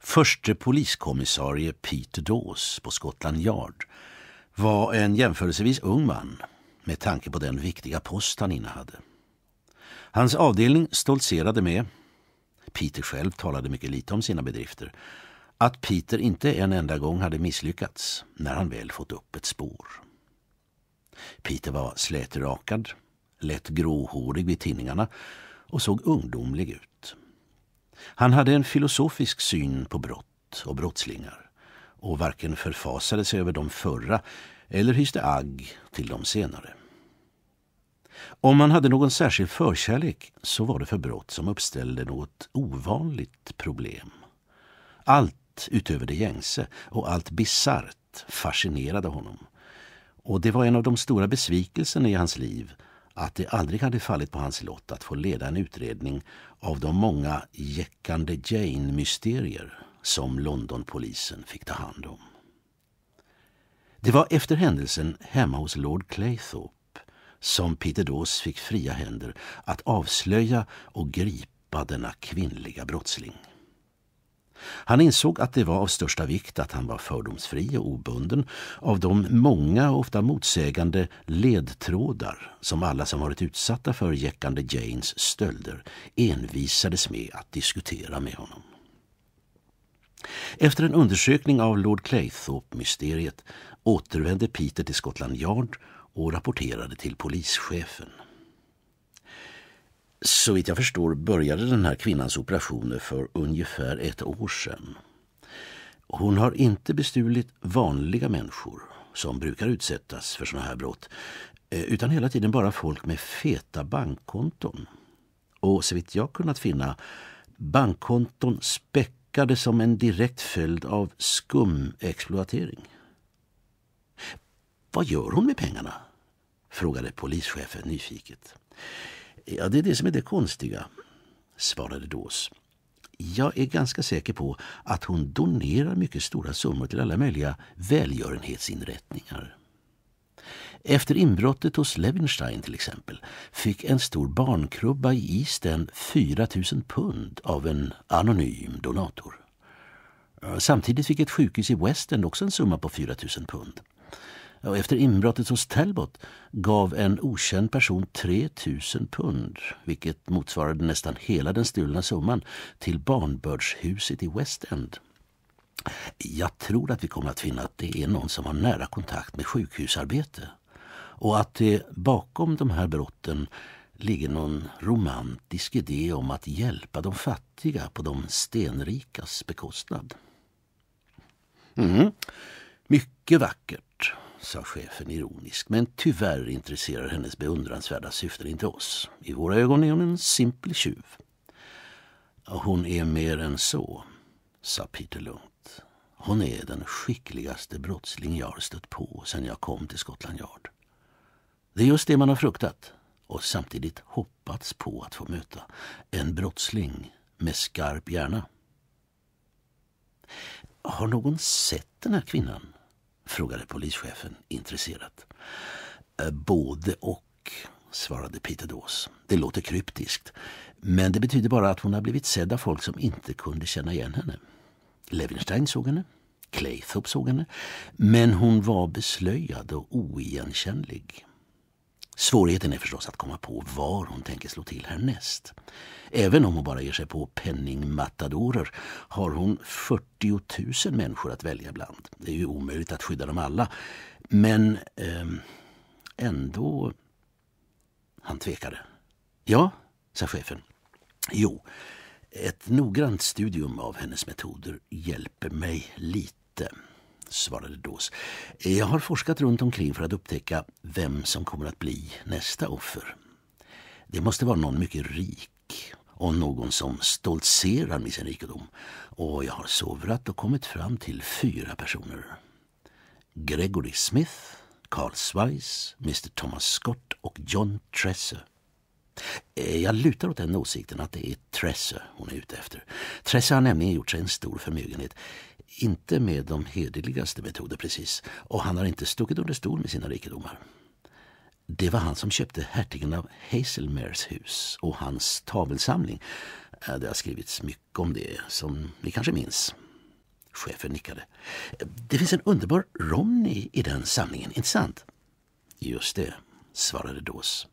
Förste poliskommissarie Peter Dawes på Scotland Yard var en jämförelsevis ung man med tanke på den viktiga post han innehade. Hans avdelning stoltserade med, Peter själv talade mycket lite om sina bedrifter, att Peter inte en enda gång hade misslyckats när han väl fått upp ett spår. Peter var slätrakad, lätt gråhårig vid tinningarna och såg ungdomlig ut. Han hade en filosofisk syn på brott och brottslingar och varken förfasade sig över de förra eller hyste agg till de senare. Om man hade någon särskild förkärlek så var det för brott som uppställde något ovanligt problem. Allt utöver det gängse och allt bisarrt fascinerade honom. Och det var en av de stora besvikelserna i hans liv att det aldrig hade fallit på hans lott att få leda en utredning av de många jäckande Jane-mysterier som Londonpolisen fick ta hand om. Det var efter händelsen hemma hos Lord Claythorpe som Peter Dawes fick fria händer att avslöja och gripa denna kvinnliga brottsling. Han insåg att det var av största vikt att han var fördomsfri och obunden av de många och ofta motsägande ledtrådar som alla som varit utsatta för jäckande Janes stölder envisades med att diskutera med honom. Efter en undersökning av Lord Claythorpe-mysteriet återvände Peter till Scotland Yard och rapporterade till polischefen. Så vitt jag förstår började den här kvinnans operationer för ungefär ett år sedan. Hon har inte bestulit vanliga människor som brukar utsättas för sådana här brott eh, utan hela tiden bara folk med feta bankkonton. Och så vitt jag kunnat finna bankkonton späckade som en direkt följd av skumexploatering. Vad gör hon med pengarna? frågade polischefen nyfiket. Ja, det är det som är det konstiga, svarade Dås. Jag är ganska säker på att hon donerar mycket stora summor till alla möjliga välgörenhetsinrättningar. Efter inbrottet hos Levinstein, till exempel fick en stor barnkrubba i East End 4 000 pund av en anonym donator. Samtidigt fick ett sjukhus i West End också en summa på 4 000 pund. Och efter inbrottet hos Talbot gav en okänd person 3 000 pund, vilket motsvarade nästan hela den stulna summan, till barnbördshuset i West End. Jag tror att vi kommer att finna att det är någon som har nära kontakt med sjukhusarbete och att det bakom de här brotten ligger någon romantisk idé om att hjälpa de fattiga på de stenrikas bekostnad. Mm. Mycket vackert sa chefen ironisk. Men tyvärr intresserar hennes beundransvärda syften inte oss. I våra ögon är hon en simpel tjuv. Hon är mer än så, sa Peter lugnt. Hon är den skickligaste brottsling jag har stött på sedan jag kom till Scotland Yard. Det är just det man har fruktat och samtidigt hoppats på att få möta. En brottsling med skarp hjärna. Har någon sett den här kvinnan? Frågade polischefen intresserat. Eh, både och, svarade Peter Dawes. Det låter kryptiskt, men det betyder bara att hon har blivit sedd av folk som inte kunde känna igen henne. Levinstein såg henne, Claythorpe såg henne, men hon var beslöjad och oigenkännlig. Svårigheten är förstås att komma på var hon tänker slå till härnäst. Även om hon bara ger sig på penningmatadorer har hon 40 000 människor att välja bland. Det är ju omöjligt att skydda dem alla. Men eh, ändå... Han tvekade. Ja, sa chefen. Jo, ett noggrant studium av hennes metoder hjälper mig lite svarade Dawes. Jag har forskat runt omkring för att upptäcka vem som kommer att bli nästa offer. Det måste vara någon mycket rik och någon som stoltserar med sin rikedom. Och jag har sovrat och kommit fram till fyra personer. Gregory Smith, Carl Swice, Mr Thomas Scott och John Tresse. Eh, jag lutar åt den åsikten att det är Tresse hon är ute efter. Tresse har nämligen gjort sig en stor förmögenhet inte med de hederligaste metoder precis. Och han har inte stuckit under stol med sina rikedomar. Det var han som köpte hertigen av Hazelmeres hus och hans tavelsamling. Det har skrivits mycket om det, som ni kanske minns. Chefen nickade. Det finns en underbar Romney i den samlingen, inte sant? Just det, svarade Dawes.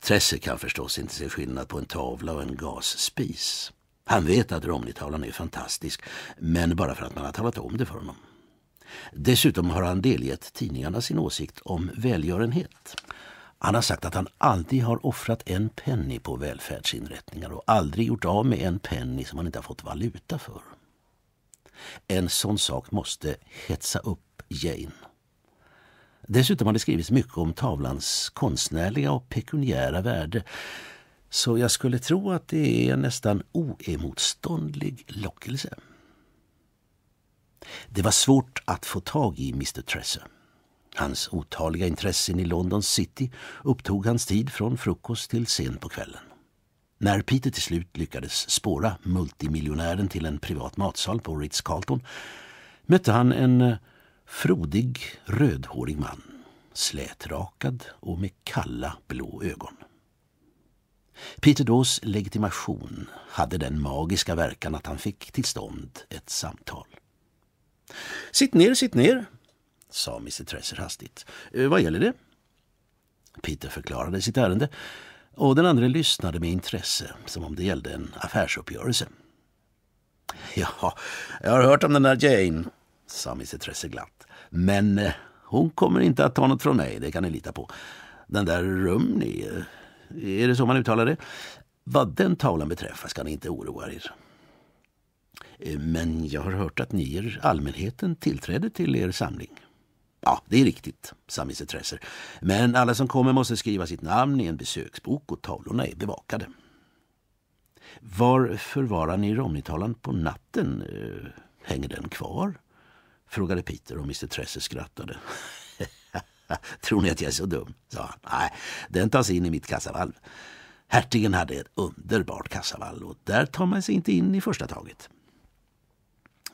Tresse kan förstås inte se skillnad på en tavla och en gasspis. Han vet att Romney-tavlan är fantastisk, men bara för att man har talat om det för honom. Dessutom har han delgett tidningarna sin åsikt om välgörenhet. Han har sagt att han aldrig har offrat en penny på välfärdsinrättningar och aldrig gjort av med en penny som han inte har fått valuta för. En sån sak måste hetsa upp Jane. Dessutom har det skrivits mycket om tavlans konstnärliga och pekuniära värde. Så jag skulle tro att det är en nästan oemotståndlig lockelse. Det var svårt att få tag i Mr Tresse. Hans otaliga intressen i Londons city upptog hans tid från frukost till sent på kvällen. När Peter till slut lyckades spåra multimiljonären till en privat matsal på Ritz-Carlton mötte han en eh, frodig, rödhårig man, slätrakad och med kalla blå ögon. Peter Dawes legitimation hade den magiska verkan att han fick till stånd ett samtal. Sitt ner, sitt ner, sa Mr Tresser hastigt. Eh, vad gäller det? Peter förklarade sitt ärende och den andra lyssnade med intresse som om det gällde en affärsuppgörelse. Ja, jag har hört om den där Jane, sa Mr Tresser glatt. Men eh, hon kommer inte att ta något från mig, det kan ni lita på. Den där Rumney, eh, är det så man uttalar det? Vad den tavlan beträffar ska ni inte oroa er. Eh, men jag har hört att ni ger allmänheten tillträde till er samling. Ja, det är riktigt, sa Mr Tresser. Men alla som kommer måste skriva sitt namn i en besöksbok och tavlorna är bevakade. Var förvarar ni Romneytavlan på natten? Eh, hänger den kvar? Frågade Peter och Mr Tresser skrattade. Tror ni att jag är så dum? sa han. Nej, den tas in i mitt kassavalv. Hertigen hade ett underbart kassavalv och där tar man sig inte in i första taget.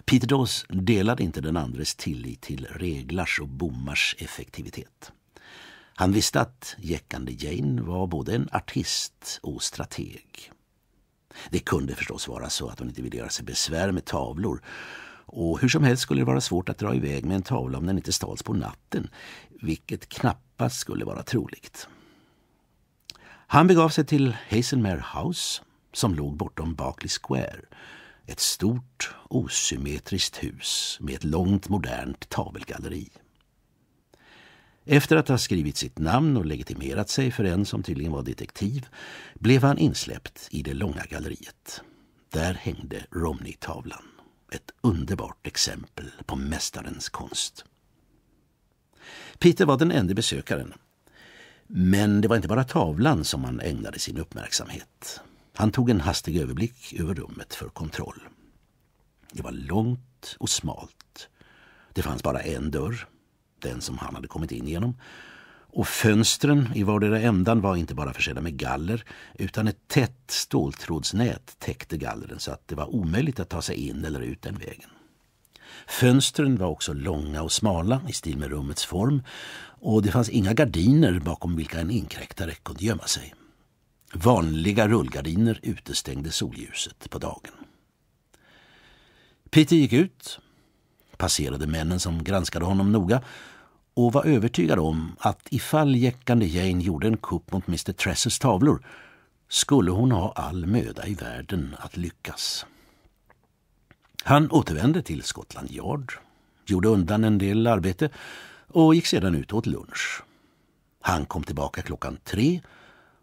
Peter Dawes delade inte den andres tillit till reglars och bommars effektivitet. Han visste att jäckande Jane var både en artist och strateg. Det kunde förstås vara så att hon inte ville göra sig besvär med tavlor och hur som helst skulle det vara svårt att dra iväg med en tavla om den inte stals på natten, vilket knappast skulle vara troligt. Han begav sig till Hazelmere House som låg bortom Berkeley Square ett stort osymmetriskt hus med ett långt modernt tavelgalleri. Efter att ha skrivit sitt namn och legitimerat sig för en som tydligen var detektiv blev han insläppt i det långa galleriet. Där hängde Romney-tavlan. Ett underbart exempel på mästarens konst. Peter var den enda besökaren. Men det var inte bara tavlan som han ägnade sin uppmärksamhet. Han tog en hastig överblick över rummet för kontroll. Det var långt och smalt. Det fanns bara en dörr, den som han hade kommit in genom. Och fönstren i vardera ändan var inte bara försedda med galler utan ett tätt ståltrådsnät täckte gallren så att det var omöjligt att ta sig in eller ut den vägen. Fönstren var också långa och smala i stil med rummets form och det fanns inga gardiner bakom vilka en inkräktare kunde gömma sig. Vanliga rullgardiner utestängde solljuset på dagen. Peter gick ut, passerade männen som granskade honom noga och var övertygad om att ifall jäckande Jane gjorde en kupp mot Mr Tressers tavlor skulle hon ha all möda i världen att lyckas. Han återvände till Scotland Yard, gjorde undan en del arbete och gick sedan ut åt lunch. Han kom tillbaka klockan tre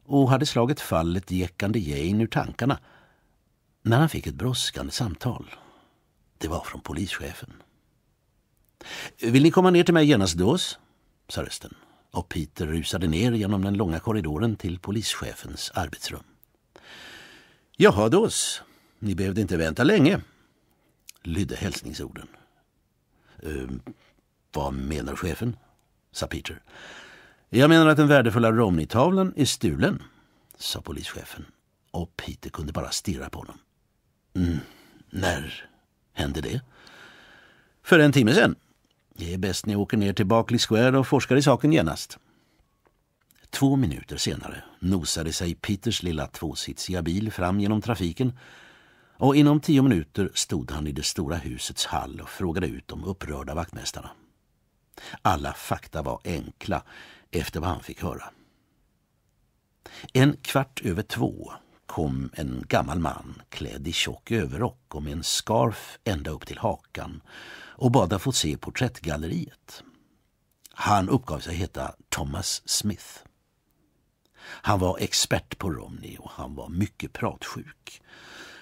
och hade slagit fallet jäckande Jane ur tankarna när han fick ett brådskande samtal. Det var från polischefen. Vill ni komma ner till mig genast Dawes? sa rösten och Peter rusade ner genom den långa korridoren till polischefens arbetsrum. Jaha Dawes, ni behövde inte vänta länge, lydde hälsningsorden. Ehm, vad menar chefen? sa Peter. Jag menar att den värdefulla Romney-tavlan är stulen, sa polischefen. Och Peter kunde bara stirra på honom. Mm, när hände det? För en timme sedan. Det är bäst ni åker ner till Barclay Square och forskar i saken genast. Två minuter senare nosade sig Peters lilla tvåsitsiga bil fram genom trafiken Och inom tio minuter stod han i det stora husets hall och frågade ut de upprörda vaktmästarna. Alla fakta var enkla efter vad han fick höra. En kvart över två kom en gammal man klädd i tjock överrock och med en scarf ända upp till hakan och bad att få se porträttgalleriet. Han uppgav sig heta Thomas Smith. Han var expert på Romney och han var mycket pratsjuk.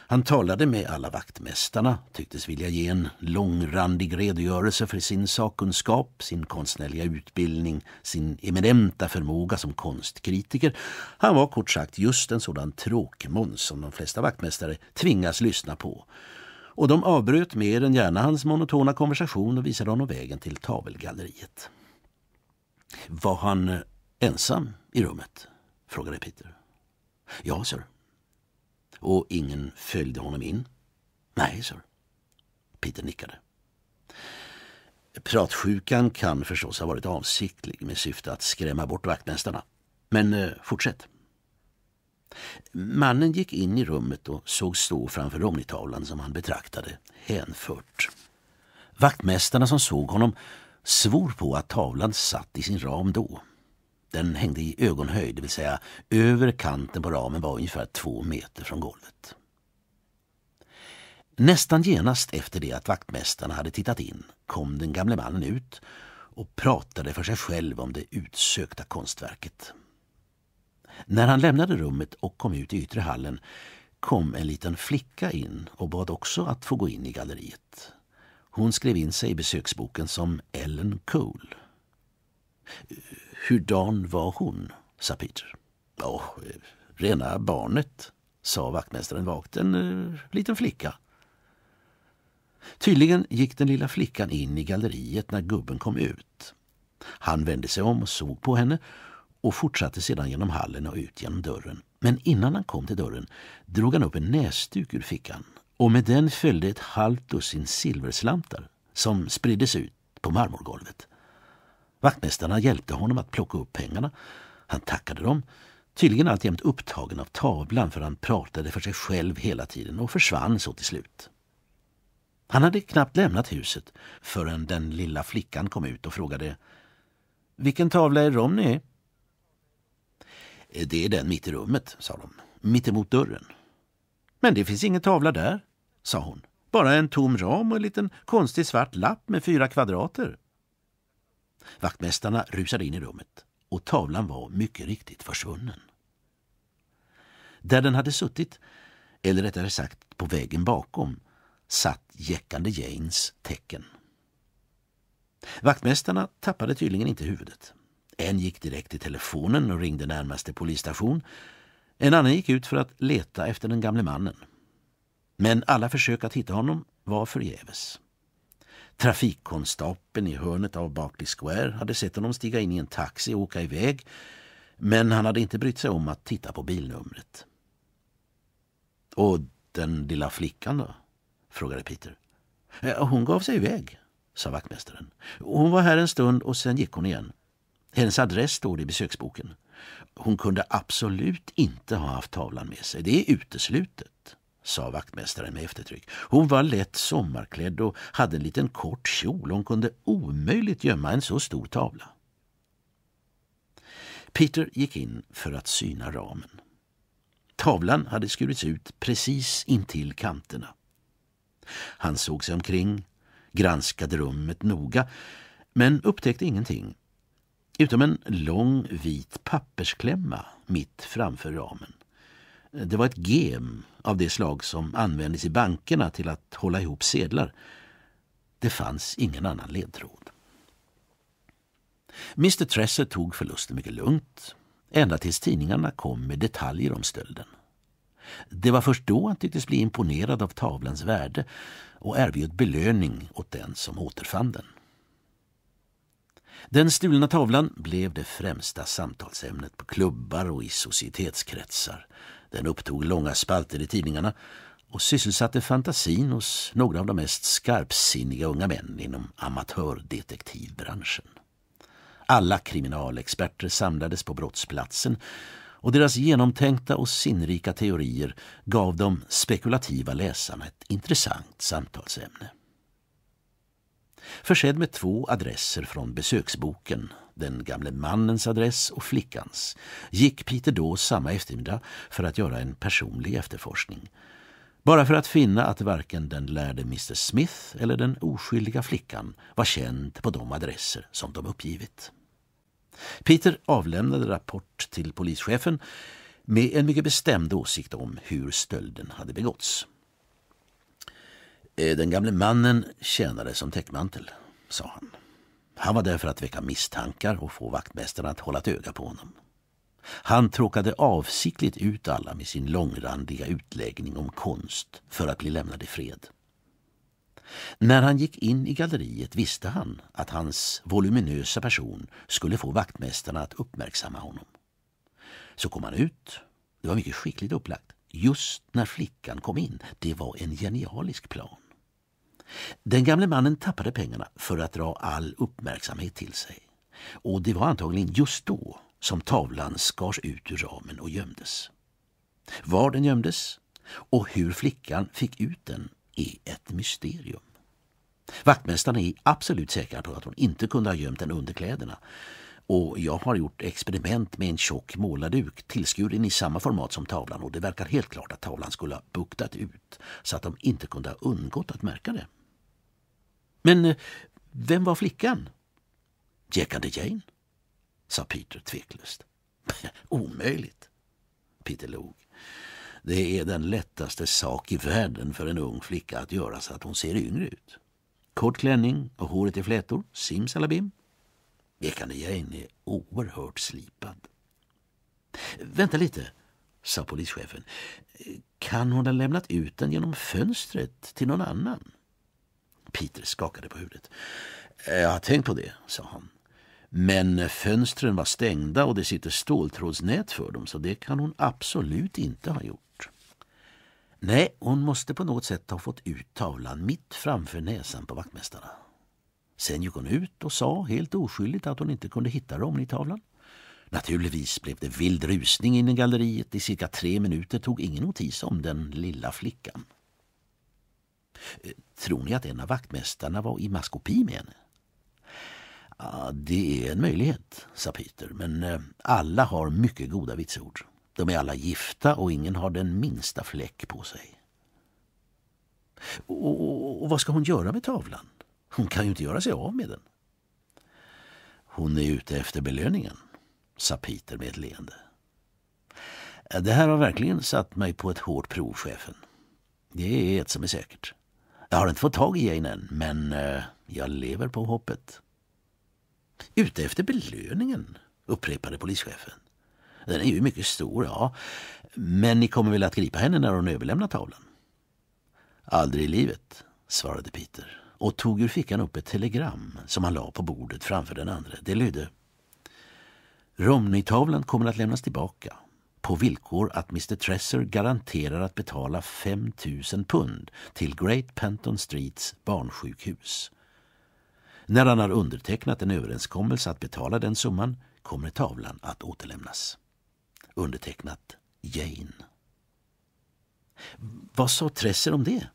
Han talade med alla vaktmästarna, tycktes vilja ge en långrandig redogörelse för sin sakkunskap, sin konstnärliga utbildning, sin eminenta förmåga som konstkritiker. Han var kort sagt just en sådan tråkmåns som de flesta vaktmästare tvingas lyssna på. Och de avbröt mer än gärna hans monotona konversation och visade honom vägen till tavelgalleriet. Var han eh, ensam i rummet? frågade Peter. Ja, sir. Och ingen följde honom in? Nej, sir. Peter nickade. Pratsjukan kan förstås ha varit avsiktlig med syfte att skrämma bort vaktmästarna. Men eh, fortsätt. Mannen gick in i rummet och såg stå framför Romnitavlan som han betraktade hänfört. Vaktmästarna som såg honom svor på att tavlan satt i sin ram då. Den hängde i ögonhöjd, det vill säga över kanten på ramen var ungefär två meter från golvet. Nästan genast efter det att vaktmästarna hade tittat in kom den gamle mannen ut och pratade för sig själv om det utsökta konstverket. När han lämnade rummet och kom ut i yttre hallen kom en liten flicka in och bad också att få gå in i galleriet. Hon skrev in sig i besöksboken som Ellen Cole. Hurdan var hon? sa Peter. Ja, rena barnet, sa vaktmästaren vagt. En uh, liten flicka. Tydligen gick den lilla flickan in i galleriet när gubben kom ut. Han vände sig om och såg på henne och fortsatte sedan genom hallen och ut genom dörren. Men innan han kom till dörren drog han upp en näsduk ur fickan och med den följde ett halvt dussin silverslantar som spriddes ut på marmorgolvet. Vaktmästarna hjälpte honom att plocka upp pengarna. Han tackade dem, tydligen alltjämt upptagen av tavlan för han pratade för sig själv hela tiden och försvann så till slut. Han hade knappt lämnat huset förrän den lilla flickan kom ut och frågade Vilken tavla är Romney? Eh, det är den mitt i rummet, sa de. Mitt emot dörren. Men det finns ingen tavla där, sa hon. Bara en tom ram och en liten konstig svart lapp med fyra kvadrater. Vaktmästarna rusade in i rummet och tavlan var mycket riktigt försvunnen. Där den hade suttit, eller rättare sagt på väggen bakom, satt jäckande Janes tecken. Vaktmästarna tappade tydligen inte huvudet. En gick direkt till telefonen och ringde närmaste polisstation. En annan gick ut för att leta efter den gamle mannen. Men alla försök att hitta honom var förgäves. Trafikkonstapeln i hörnet av Barclay Square hade sett honom stiga in i en taxi och åka iväg men han hade inte brytt sig om att titta på bilnumret. Och den lilla flickan då? frågade Peter. Hon gav sig iväg, sa vaktmästaren. Hon var här en stund och sen gick hon igen. Hennes adress står i besöksboken. Hon kunde absolut inte ha haft tavlan med sig. Det är uteslutet sa vaktmästaren med eftertryck. Hon var lätt sommarklädd och hade en liten kort kjol. Hon kunde omöjligt gömma en så stor tavla. Peter gick in för att syna ramen. Tavlan hade skurits ut precis intill kanterna. Han såg sig omkring, granskade rummet noga men upptäckte ingenting utom en lång vit pappersklämma mitt framför ramen. Det var ett gem av det slag som användes i bankerna till att hålla ihop sedlar. Det fanns ingen annan ledtråd. Mr Tresser tog förlusten mycket lugnt, ända tills tidningarna kom med detaljer om stölden. Det var först då han tycktes bli imponerad av tavlans värde och erbjöd belöning åt den som återfann den. Den stulna tavlan blev det främsta samtalsämnet på klubbar och i societetskretsar. Den upptog långa spalter i tidningarna och sysselsatte fantasin hos några av de mest skarpsinniga unga män inom amatördetektivbranschen. Alla kriminalexperter samlades på brottsplatsen och deras genomtänkta och sinnrika teorier gav de spekulativa läsarna ett intressant samtalsämne. Försedd med två adresser från besöksboken, den gamle mannens adress och flickans, gick Peter då samma eftermiddag för att göra en personlig efterforskning. Bara för att finna att varken den lärde Mr Smith eller den oskyldiga flickan var känd på de adresser som de uppgivit. Peter avlämnade rapport till polischefen med en mycket bestämd åsikt om hur stölden hade begåtts. Eh, den gamle mannen tjänade som täckmantel, sa han. Han var där för att väcka misstankar och få vaktmästaren att hålla ett öga på honom. Han tråkade avsiktligt ut alla med sin långrandiga utläggning om konst för att bli lämnad i fred. När han gick in i galleriet visste han att hans voluminösa person skulle få vaktmästarna att uppmärksamma honom. Så kom han ut. Det var mycket skickligt upplagt. Just när flickan kom in. Det var en genialisk plan. Den gamle mannen tappade pengarna för att dra all uppmärksamhet till sig. Och det var antagligen just då som tavlan skars ut ur ramen och gömdes. Var den gömdes och hur flickan fick ut den är ett mysterium. Vaktmästaren är absolut säker på att hon inte kunde ha gömt den under kläderna. Och jag har gjort experiment med en tjock målarduk tillskuren i samma format som tavlan och det verkar helt klart att tavlan skulle ha buktat ut så att de inte kunde ha undgått att märka det. Men eh, vem var flickan? Jackande Jane? sa Peter tveklöst. Omöjligt. Peter log. Det är den lättaste sak i världen för en ung flicka att göra så att hon ser yngre ut. Kort klänning och håret i flätor, simsalabim. Jackande Jane är oerhört slipad. Vänta lite, sa polischefen. Kan hon ha lämnat ut den genom fönstret till någon annan? Peter skakade på huvudet. Eh, jag har tänkt på det, sa han. Men fönstren var stängda och det sitter ståltrådsnät för dem så det kan hon absolut inte ha gjort. Nej, hon måste på något sätt ha fått ut tavlan mitt framför näsan på vaktmästarna. Sen gick hon ut och sa helt oskyldigt att hon inte kunde hitta Romney-tavlan. Naturligtvis blev det vild rusning in i galleriet. I cirka tre minuter tog ingen notis om den lilla flickan. Eh, tror ni att en av vaktmästarna var i maskopi med henne? Ja, det är en möjlighet, sa Peter, men eh, alla har mycket goda vitsord. De är alla gifta och ingen har den minsta fläck på sig. Och, och, och vad ska hon göra med tavlan? Hon kan ju inte göra sig av med den. Hon är ute efter belöningen, sa Peter med ett leende. Eh, det här har verkligen satt mig på ett hårt prov, chefen. Det är ett som är säkert. Jag har inte fått tag i Jane än, men eh, jag lever på hoppet. Ute efter belöningen, upprepade polischefen. Den är ju mycket stor, ja. Men ni kommer väl att gripa henne när hon överlämnar tavlan? Aldrig i livet, svarade Peter och tog ur fickan upp ett telegram som han la på bordet framför den andra. Det lydde Romney-tavlan kommer att lämnas tillbaka på villkor att Mr Tresser garanterar att betala 5 000 pund till Great Penton Streets barnsjukhus. När han har undertecknat en överenskommelse att betala den summan kommer tavlan att återlämnas. Undertecknat Jane. Vad sa Tresser om det?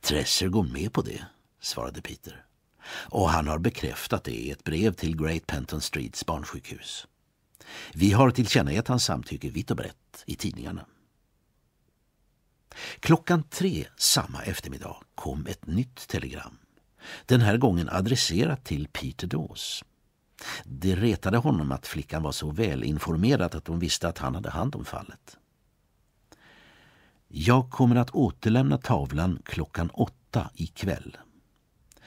Tresser går med på det, svarade Peter. Och han har bekräftat det i ett brev till Great Penton Streets barnsjukhus. Vi har tillkännagett hans samtycke vitt och brett i tidningarna. Klockan tre samma eftermiddag kom ett nytt telegram. Den här gången adresserat till Peter Dawes. Det retade honom att flickan var så välinformerad att hon visste att han hade hand om fallet. Jag kommer att återlämna tavlan klockan åtta ikväll.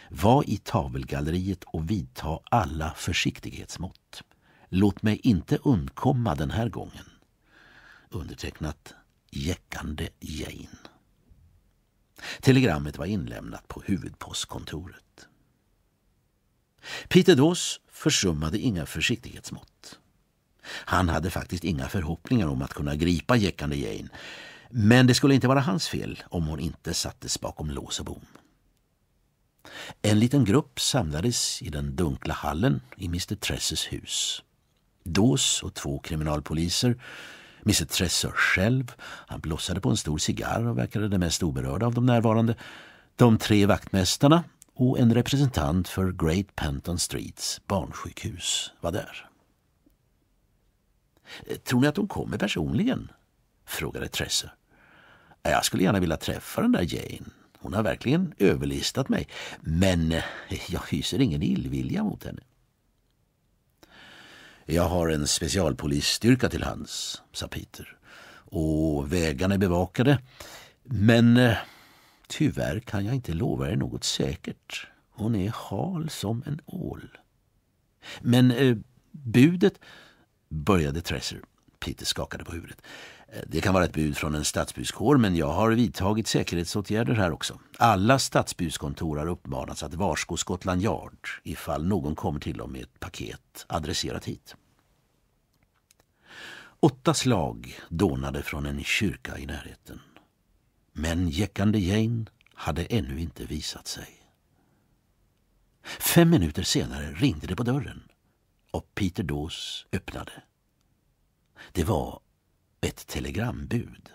Var i tavelgalleriet och vidta alla försiktighetsmått. Låt mig inte undkomma den här gången. Undertecknat Jäckande Jane. Telegrammet var inlämnat på huvudpostkontoret. Peter Dawes försummade inga försiktighetsmått. Han hade faktiskt inga förhoppningar om att kunna gripa Jäckande Jane men det skulle inte vara hans fel om hon inte sattes bakom lås och bom. En liten grupp samlades i den dunkla hallen i Mr Tresses hus. Dawes och två kriminalpoliser. Mr Tressor själv, han blossade på en stor cigarr och verkade den mest oberörda av de närvarande. De tre vaktmästarna och en representant för Great Penton Streets barnsjukhus var där. Eh, tror ni att hon kommer personligen? frågade Tressor. Eh, jag skulle gärna vilja träffa den där Jane. Hon har verkligen överlistat mig. Men eh, jag hyser ingen illvilja mot henne. Jag har en specialpolisstyrka till hands, sa Peter. Och vägarna är bevakade. Men eh, tyvärr kan jag inte lova er något säkert. Hon är hal som en ål. Men eh, budet, började Tresser. Peter skakade på huvudet. Det kan vara ett bud från en stadsbuskår men jag har vidtagit säkerhetsåtgärder här också. Alla stadsbuskontor har uppmanats att varsko Scotland Yard ifall någon kommer till dem med ett paket adresserat hit. Åtta slag dånade från en kyrka i närheten. Men jäckande Jane hade ännu inte visat sig. Fem minuter senare ringde det på dörren och Peter Dawes öppnade. Det var ett telegrambud.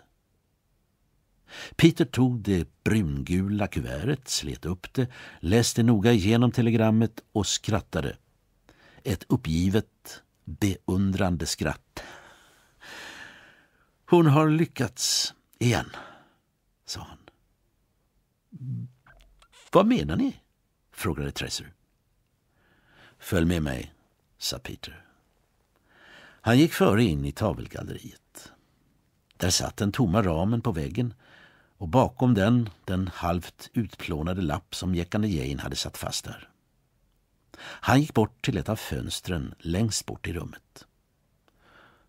Peter tog det brungula kuvertet, slet upp det, läste noga igenom telegrammet och skrattade. Ett uppgivet, beundrande skratt. Hon har lyckats igen, sa han. Vad menar ni? frågade Tresser. Följ med mig, sa Peter. Han gick före in i tavelgalleriet. Där satt den tomma ramen på väggen och bakom den den halvt utplånade lapp som jäckande Jane hade satt fast där. Han gick bort till ett av fönstren längst bort i rummet.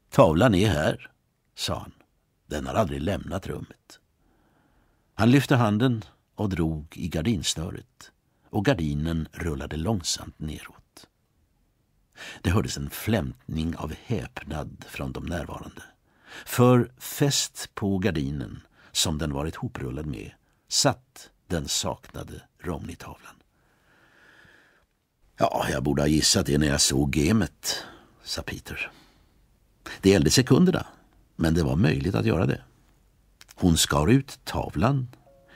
Tavlan är här, sa han. Den har aldrig lämnat rummet. Han lyfte handen och drog i gardinsnöret och gardinen rullade långsamt neråt. Det hördes en flämtning av häpnad från de närvarande. För fäst på gardinen, som den varit hoprullad med, satt den saknade Romney-tavlan. Ja, jag borde ha gissat det när jag såg gemet, sa Peter. Det gällde sekunderna, men det var möjligt att göra det. Hon skar ut tavlan,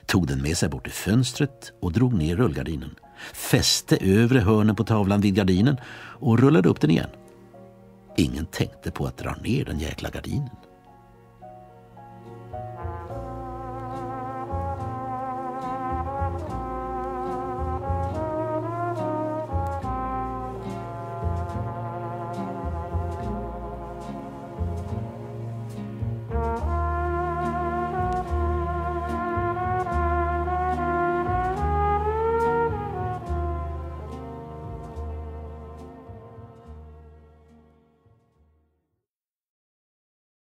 tog den med sig bort till fönstret och drog ner rullgardinen. Fäste övre hörnen på tavlan vid gardinen och rullade upp den igen. Ingen tänkte på att dra ner den jäkla gardinen.